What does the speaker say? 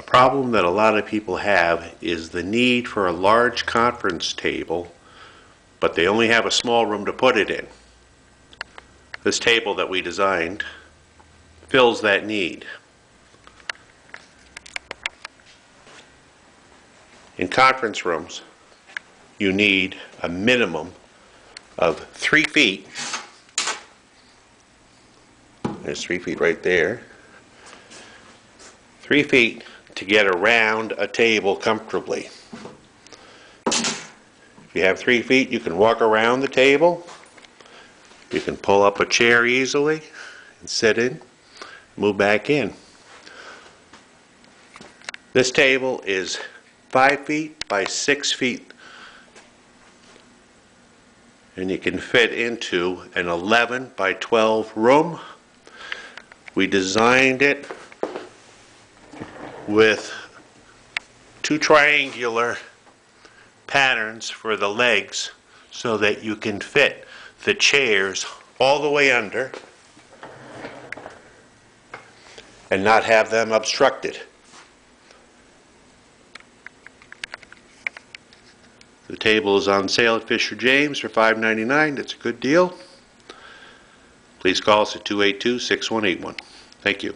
A problem that a lot of people have is the need for a large conference table, but they only have a small room to put it in. This table that we designed fills that need. In conference rooms, you need a minimum of three feet. There's three feet right there. Three feet to get around a table comfortably. If you have three feet, you can walk around the table. You can pull up a chair easily and sit in, move back in. This table is five feet by six feet. And you can fit into an 11 by 12 room. We designed it with two triangular patterns for the legs so that you can fit the chairs all the way under and not have them obstructed. The table is on sale at Fisher James for $5.99. It's a good deal. Please call us at 282-6181. Thank you.